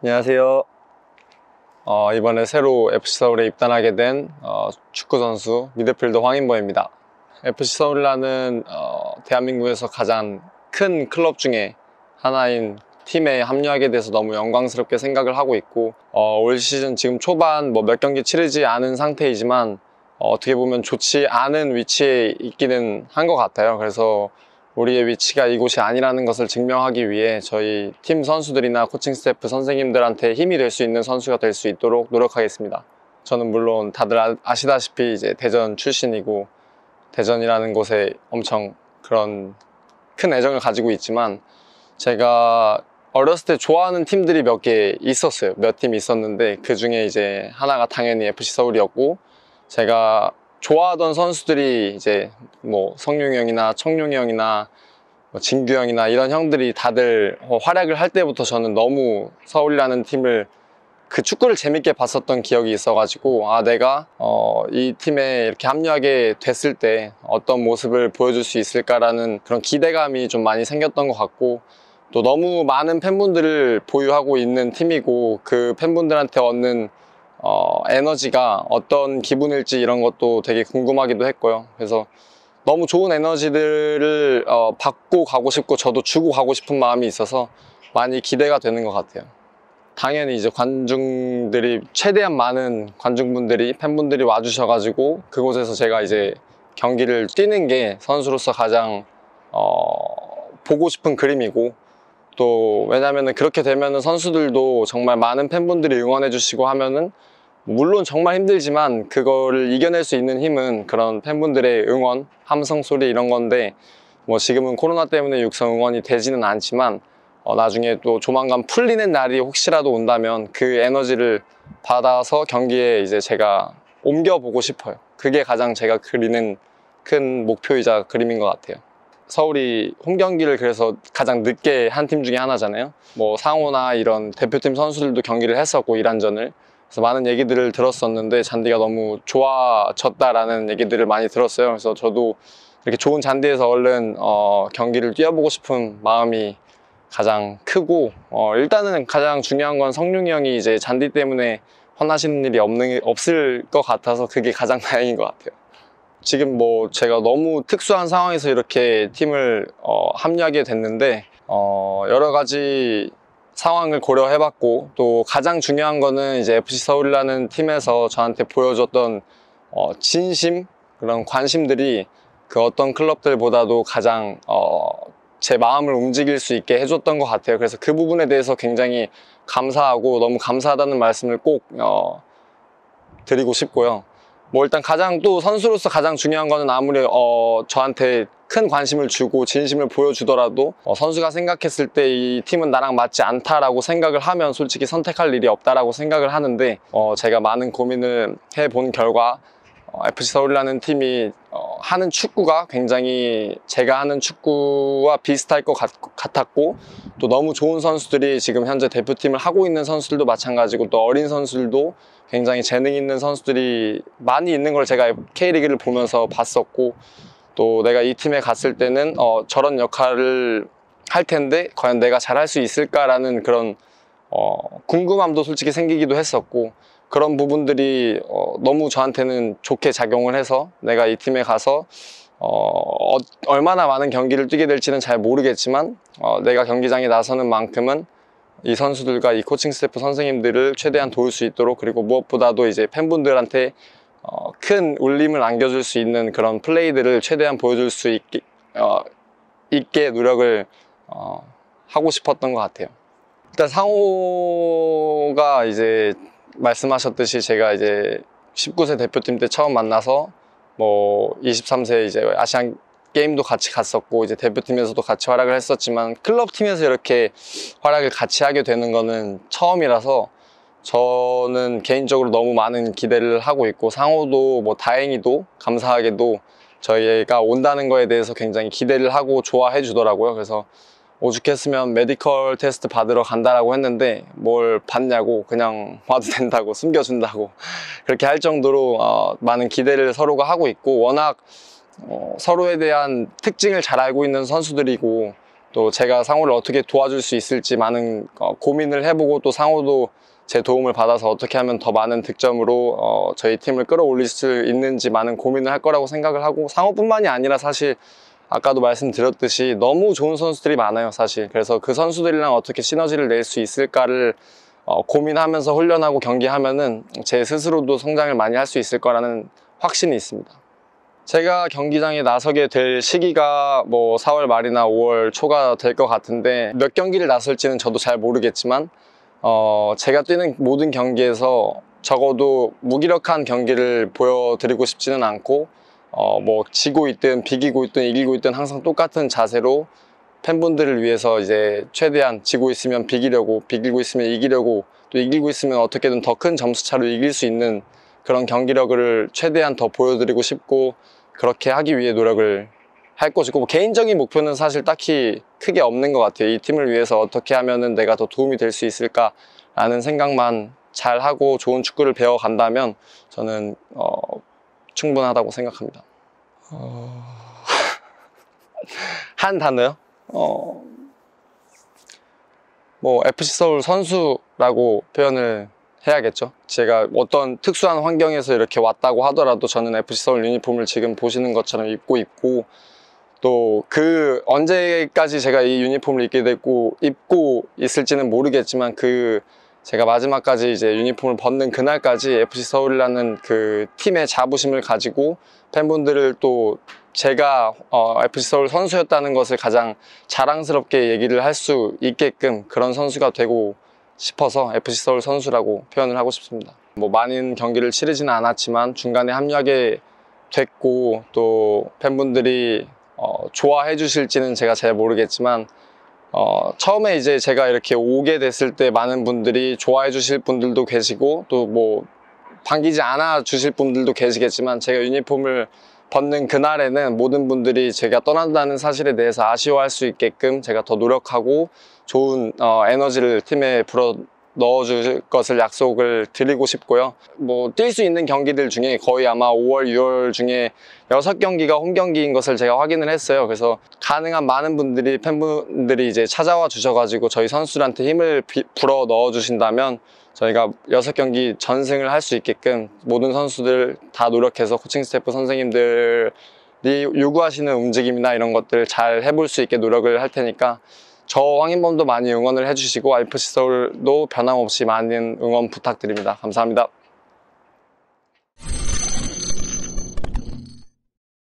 안녕하세요. 어, 이번에 새로 FC 서울에 입단하게 된 어, 축구 선수 미드필더 황인범입니다. FC 서울이라는 어, 대한민국에서 가장 큰 클럽 중에 하나인 팀에 합류하게 돼서 너무 영광스럽게 생각을 하고 있고 어, 올 시즌 지금 초반 뭐 몇 경기 치르지 않은 상태이지만 어, 어떻게 보면 좋지 않은 위치에 있기는 한 것 같아요. 그래서 우리의 위치가 이곳이 아니라는 것을 증명하기 위해 저희 팀 선수들이나 코칭 스태프 선생님들한테 힘이 될 수 있는 선수가 될 수 있도록 노력하겠습니다. 저는 물론 다들 아- 아시다시피 이제 대전 출신이고 대전이라는 곳에 엄청 그런 큰 애정을 가지고 있지만 제가 어렸을 때 좋아하는 팀들이 몇 개 있었어요. 몇 팀 있었는데 그 중에 이제 하나가 당연히 FC 서울이었고 제가 좋아하던 선수들이 이제 뭐 성룡이 형이나 청룡이 형이나 뭐 진규 형이나 이런 형들이 다들 어, 활약을 할 때부터 저는 너무 서울이라는 팀을 그 축구를 재밌게 봤었던 기억이 있어가지고 아 내가 어, 이 팀에 이렇게 합류하게 됐을 때 어떤 모습을 보여줄 수 있을까라는 그런 기대감이 좀 많이 생겼던 것 같고 또 너무 많은 팬분들을 보유하고 있는 팀이고 그 팬분들한테 얻는 어, 에너지가 어떤 기분일지 이런 것도 되게 궁금하기도 했고요. 그래서 너무 좋은 에너지들을 어, 받고 가고 싶고 저도 주고 가고 싶은 마음이 있어서 많이 기대가 되는 것 같아요. 당연히 이제 관중들이 최대한 많은 관중분들이 팬분들이 와주셔가지고 그곳에서 제가 이제 경기를 뛰는 게 선수로서 가장 어, 보고 싶은 그림이고 또 왜냐면은 그렇게 되면은 선수들도 정말 많은 팬분들이 응원해 주시고 하면은 물론 정말 힘들지만 그거를 이겨낼 수 있는 힘은 그런 팬분들의 응원, 함성 소리 이런 건데 뭐 지금은 코로나 때문에 육성 응원이 되지는 않지만 어, 나중에 또 조만간 풀리는 날이 혹시라도 온다면 그 에너지를 받아서 경기에 이제 제가 옮겨보고 싶어요. 그게 가장 제가 그리는 큰 목표이자 그림인 것 같아요. 서울이 홈 경기를 그래서 가장 늦게 한 팀 중에 하나잖아요. 뭐 상호나 이런 대표팀 선수들도 경기를 했었고 이란전을 그래서 많은 얘기들을 들었었는데 잔디가 너무 좋아졌다라는 얘기들을 많이 들었어요. 그래서 저도 이렇게 좋은 잔디에서 얼른 어, 경기를 뛰어보고 싶은 마음이 가장 크고 어, 일단은 가장 중요한 건 성룡이 형이 이제 잔디 때문에 화나시는 일이 없는 없을 것 같아서 그게 가장 다행인 것 같아요. 지금 뭐 제가 너무 특수한 상황에서 이렇게 팀을 어, 합류하게 됐는데 어, 여러 가지 상황을 고려해봤고 또 가장 중요한 거는 이제 FC 서울이라는 팀에서 저한테 보여줬던 어, 진심 그런 관심들이 그 어떤 클럽들보다도 가장 어, 제 마음을 움직일 수 있게 해줬던 것 같아요. 그래서 그 부분에 대해서 굉장히 감사하고 너무 감사하다는 말씀을 꼭 어, 드리고 싶고요. 뭐 일단 가장 또 선수로서 가장 중요한 거는 아무리 어, 저한테 큰 관심을 주고 진심을 보여주더라도 어, 선수가 생각했을 때 이 팀은 나랑 맞지 않다라고 생각을 하면 솔직히 선택할 일이 없다라고 생각을 하는데 어, 제가 많은 고민을 해본 결과 어, FC 서울이라는 팀이 어, 하는 축구가 굉장히 제가 하는 축구와 비슷할 것 같, 같았고 또 너무 좋은 선수들이 지금 현재 대표팀을 하고 있는 선수들도 마찬가지고 또 어린 선수들도 굉장히 재능 있는 선수들이 많이 있는 걸 제가 K리그를 보면서 봤었고 또 내가 이 팀에 갔을 때는 어, 저런 역할을 할 텐데 과연 내가 잘할 수 있을까라는 그런 어, 궁금함도 솔직히 생기기도 했었고 그런 부분들이 어, 너무 저한테는 좋게 작용을 해서 내가 이 팀에 가서 어, 어, 얼마나 많은 경기를 뛰게 될지는 잘 모르겠지만 어, 내가 경기장에 나서는 만큼은 이 선수들과 이 코칭 스태프 선생님들을 최대한 도울 수 있도록 그리고 무엇보다도 이제 팬분들한테 어, 큰 울림을 안겨줄 수 있는 그런 플레이들을 최대한 보여줄 수 있게, 어, 있게 노력을 어, 하고 싶었던 것 같아요. 일단 상호가 이제 말씀하셨듯이 제가 이제 19세 대표팀 때 처음 만나서 뭐 23세 이제 아시안 게임도 같이 갔었고 이제 대표팀에서도 같이 활약을 했었지만 클럽 팀에서 이렇게 활약을 같이 하게 되는 거는 처음이라서 저는 개인적으로 너무 많은 기대를 하고 있고 상호도 뭐 다행히도 감사하게도 저희가 온다는 거에 대해서 굉장히 기대를 하고 좋아해 주더라고요. 그래서 오죽했으면 메디컬 테스트 받으러 간다라고 했는데 뭘 받냐고 그냥 와도 된다고 숨겨준다고 그렇게 할 정도로 어, 많은 기대를 서로가 하고 있고 워낙 어, 서로에 대한 특징을 잘 알고 있는 선수들이고 또또 제가 상호를 어떻게 도와줄 수 있을지 많은 어, 고민을 해보고 또 상호도 제 도움을 받아서 어떻게 하면 더 많은 득점으로 어, 저희 팀을 끌어올릴 수 있는지 많은 고민을 할 거라고 생각을 하고 상호뿐만이 아니라 사실 아까도 말씀드렸듯이 너무 좋은 선수들이 많아요 사실. 그래서 그 선수들이랑 어떻게 시너지를 낼 수 있을까를 어, 고민하면서 훈련하고 경기하면은 제 스스로도 성장을 많이 할 수 있을 거라는 확신이 있습니다. 제가 경기장에 나서게 될 시기가 뭐 4월 말이나 5월 초가 될 것 같은데 몇 경기를 나설지는 저도 잘 모르겠지만 어, 제가 뛰는 모든 경기에서 적어도 무기력한 경기를 보여드리고 싶지는 않고 어, 뭐 지고 있든 비기고 있든 이기고 있든 항상 똑같은 자세로 팬분들을 위해서 이제 최대한 지고 있으면 비기려고 비기고 있으면 이기려고 또 이기고 있으면 어떻게든 더 큰 점수 차로 이길 수 있는 그런 경기력을 최대한 더 보여드리고 싶고 그렇게 하기 위해 노력을 할 것이고 뭐 개인적인 목표는 사실 딱히 크게 없는 것 같아요. 이 팀을 위해서 어떻게 하면은 내가 더 도움이 될 수 있을까 라는 생각만 잘 하고 좋은 축구를 배워 간다면 저는 어, 충분하다고 생각합니다. 어... 한 단어요? 어... 뭐 FC 서울 선수라고 표현을 해야겠죠. 제가 어떤 특수한 환경에서 이렇게 왔다고 하더라도 저는 FC 서울 유니폼을 지금 보시는 것처럼 입고 있고 또 그 언제까지 제가 이 유니폼을 입게 됐고 입고 있을지는 모르겠지만 그 제가 마지막까지 이제 유니폼을 벗는 그날까지 FC 서울이라는 그 팀의 자부심을 가지고 팬분들을 또 제가 어, FC 서울 선수였다는 것을 가장 자랑스럽게 얘기를 할 수 있게끔 그런 선수가 되고 싶어서 FC 서울 선수라고 표현을 하고 싶습니다. 뭐 많은 경기를 치르지는 않았지만 중간에 합류하게 됐고 또 팬분들이 어, 좋아해 주실지는 제가 잘 모르겠지만 어, 처음에 이제 제가 이렇게 오게 됐을 때 많은 분들이 좋아해 주실 분들도 계시고 또 뭐 반기지 않아 주실 분들도 계시겠지만 제가 유니폼을 벗는 그날에는 모든 분들이 제가 떠난다는 사실에 대해서 아쉬워할 수 있게끔 제가 더 노력하고 좋은 어, 에너지를 팀에 불어 넣어줄 것을 약속을 드리고 싶고요. 뭐 뛸 수 있는 경기들 중에 거의 아마 5월, 6월 중에 6경기가 홈 경기인 것을 제가 확인을 했어요. 그래서 가능한 많은 분들이 팬분들이 이제 찾아와 주셔가지고 저희 선수들한테 힘을 비, 불어 넣어 주신다면 저희가 6경기 전승을 할 수 있게끔 모든 선수들 다 노력해서 코칭 스태프 선생님들이 요구하시는 움직임이나 이런 것들을 잘 해볼 수 있게 노력을 할 테니까 저 황인범도 많이 응원을 해주시고 IFC 서울도 변함없이 많은 응원 부탁드립니다. 감사합니다.